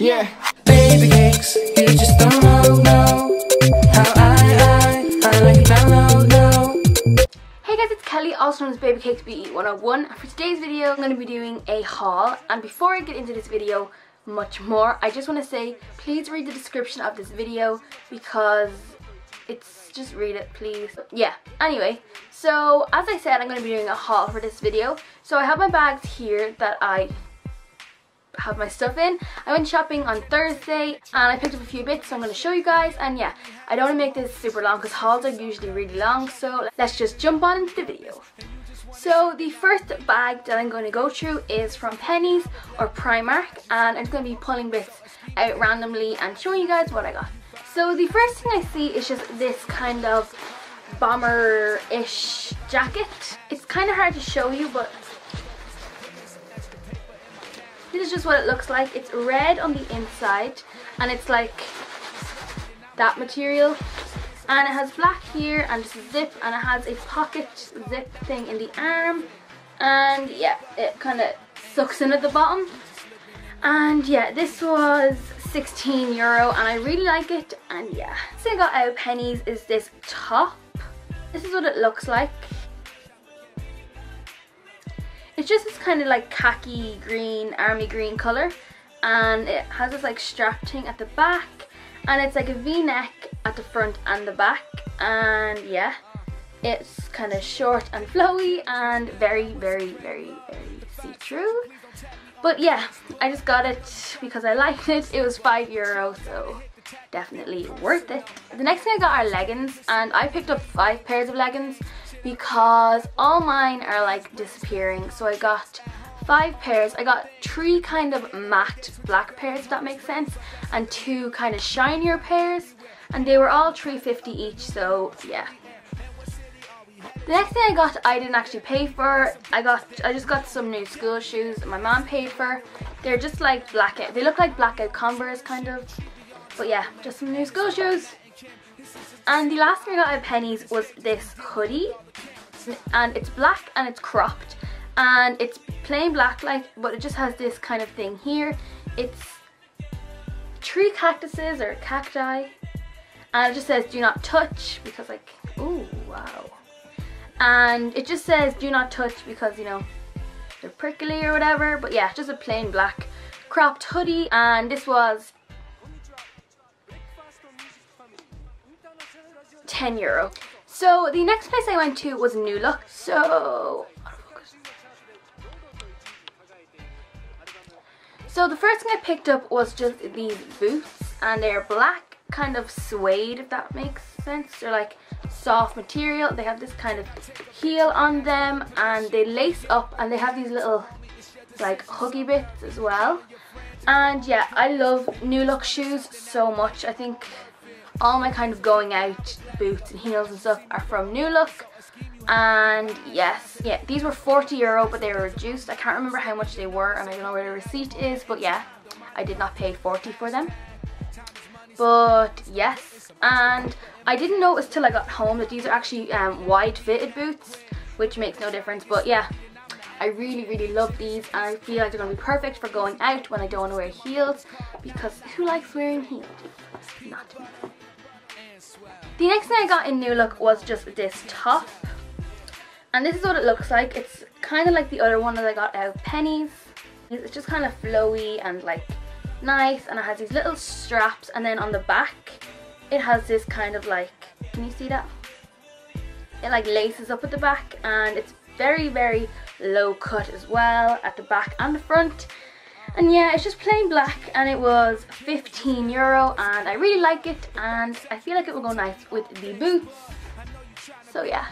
Yeah. Baby cakes, you just don't know, know how I, I, I like it down low, low. Hey guys, it's Kellie, also known as Baby Cakes Beauty 101. And for today's video, I'm going to be doing a haul. And before I get into this video much more, I just want to say, please read the description of this video because it's just read it please yeah anyway so as I said I'm going to be doing a haul for this video so I have my bags here that I have my stuff in. I went shopping on Thursday and I picked up a few bits so I'm going to show you guys and yeah. I don't want to make this super long because hauls are usually really long so let's just jump on into the video. So the first bag that I'm going to go through is from Penneys or Primark and I'm going to be pulling bits out randomly and showing you guys what I got. So the first thing I see is just this kind of bomber-ish jacket. It's kind of hard to show you, but this is just what it looks like. It's red on the inside, and it's like that material. And it has black here, and just a zip, and it has a pocket zip thing in the arm. And yeah, it kind of sucks in at the bottom. And yeah, this was 16 euro and I really like it and yeah. So I got out Penneys is this top. This is what it looks like. It's just this kind of like khaki green, army green colour and it has this like strap thing at the back and it's like a v-neck at the front and the back and yeah it's kind of short and flowy and very very very very see-through but yeah, I just got it because I liked it. It was 5 euro, so definitely worth it. The next thing I got are leggings, and I picked up 5 pairs of leggings because all mine are like disappearing. So I got 5 pairs. I got 3 kind of matte black pairs, if that makes sense, and 2 kind of shinier pairs. And they were all 350 each, so yeah, the next thing I got I didn't actually pay for. I got I just got some new school shoes my mom paid for. They're just like blackout. They look like blackout Converse kind of. But yeah, just some new school shoes. And the last thing I got at Penneys was this hoodie. And it's black and it's cropped. And it's plain black like, but it just has this kind of thing here. It's tree cactuses or cacti. And it just says do not touch because like, ooh, wow and it just says do not touch because you know they're prickly or whatever but yeah just a plain black cropped hoodie and this was 10 euro so the next place I went to was New Look so so the first thing I picked up was just these boots and they're black kind of suede if that makes sense they're like soft material. They have this kind of heel on them and they lace up and they have these little like huggy bits as well. And yeah, I love New Look shoes so much. I think all my kind of going out boots and heels and stuff are from New Look. And yes, yeah, these were 40 euro, but they were reduced. I can't remember how much they were, and I don't know where the receipt is, but yeah, I did not pay 40 for them. But yes, and I didn't notice till I got home that these are actually um, wide fitted boots, which makes no difference. But yeah, I really, really love these and I feel like they're going to be perfect for going out when I don't want to wear heels because who likes wearing heels? Not me. The next thing I got in New Look was just this top. And this is what it looks like. It's kind of like the other one that I got out of Penneys. It's just kind of flowy and like nice and it has these little straps and then on the back it has this kind of like, can you see that? It like laces up at the back and it's very, very low cut as well at the back and the front. And yeah, it's just plain black and it was 15 euro and I really like it and I feel like it will go nice with the boots. So yeah.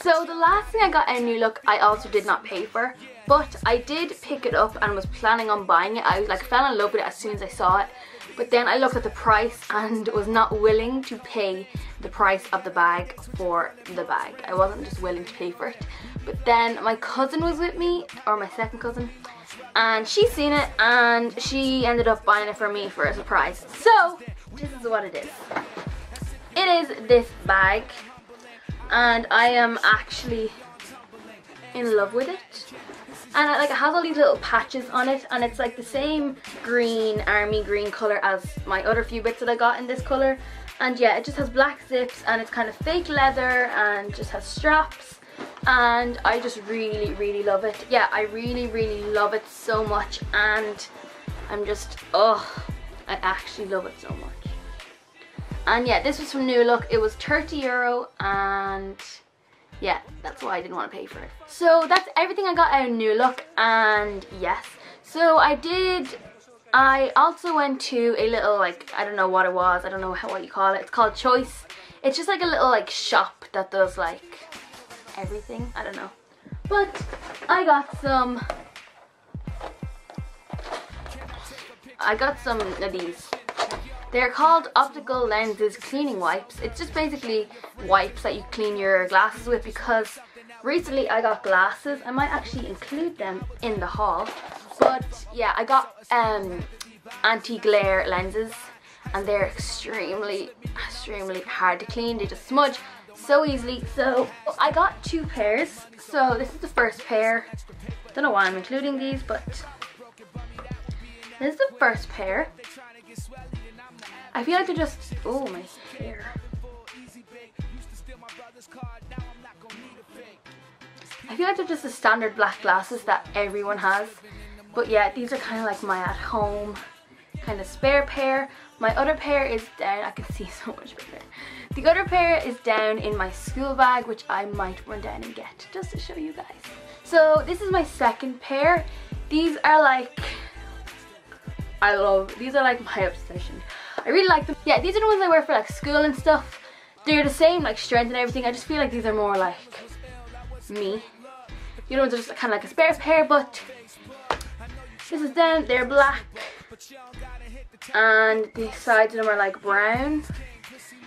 So the last thing I got in New Look I also did not pay for but I did pick it up and was planning on buying it. I was like fell in love with it as soon as I saw it but then I looked at the price and was not willing to pay the price of the bag for the bag. I wasn't just willing to pay for it. But then my cousin was with me, or my second cousin, and she seen it and she ended up buying it for me for a surprise. So, this is what it is. It is this bag and I am actually in love with it. and it, like it has all these little patches on it and it's like the same green army green color as my other few bits that I got in this color and yeah it just has black zips and it's kind of fake leather and just has straps and I just really really love it. Yeah I really really love it so much. And I'm just oh I actually love it so much. And yeah this was from New Look. It was 30 euro and yeah that's why I didn't want to pay for it. So that's everything I got out of New Look and yes. So I did I also went to a little like I don't know what it was. I don't know how, what you call it. It's called Choice. It's just like a little like shop that does like everything I don't know but I got some I got some of these they're called optical lenses cleaning wipes. It's just basically wipes that you clean your glasses with because recently I got glasses. I might actually include them in the haul. But yeah, I got um, anti-glare lenses and they're extremely, extremely hard to clean. They just smudge so easily. So I got two pairs. So this is the first pair. Don't know why I'm including these, but this is the first pair. I feel like they're just, oh my hair. I feel like they're just the standard black glasses that everyone has. But yeah, these are kind of like my at home kind of spare pair. My other pair is down, I can see so much better. The other pair is down in my school bag, which I might run down and get, just to show you guys. So this is my second pair. These are like, I love, these are like my obsession. I really like them. Yeah, these are the ones I wear for like school and stuff. They're the same like strength and everything. I just feel like these are more like me. You know, they're just kind of like a spare pair, but this is them. They're black. And the sides of them are like brown.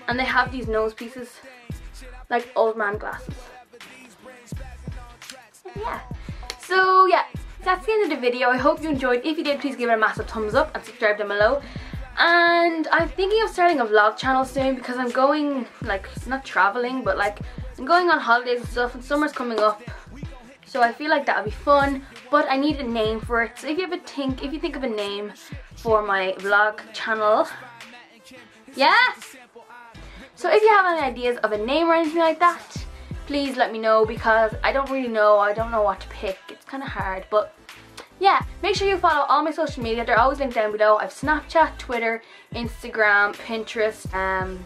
And they have these nose pieces. Like old man glasses. Yeah. So yeah, that's the end of the video. I hope you enjoyed. If you did, please give it a massive thumbs up and subscribe down below and I'm thinking of starting a vlog channel soon because I'm going like not traveling but like I'm going on holidays and stuff and summer's coming up so I feel like that would be fun but I need a name for it so if you have a think if you think of a name for my vlog channel yeah so if you have any ideas of a name or anything like that please let me know because I don't really know I don't know what to pick it's kind of hard but yeah, make sure you follow all my social media. They're always linked down below. I have Snapchat, Twitter, Instagram, Pinterest. Um,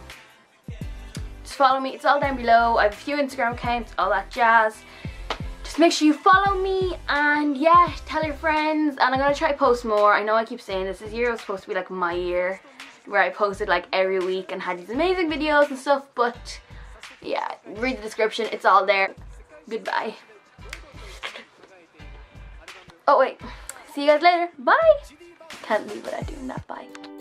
just follow me. It's all down below. I have a few Instagram accounts, all that jazz. Just make sure you follow me and yeah, tell your friends. And I'm going to try to post more. I know I keep saying this. This year was supposed to be like my year where I posted like every week and had these amazing videos and stuff. But yeah, read the description. It's all there. Goodbye. Oh wait, see you guys later. Bye. Can't leave without doing that. Bye.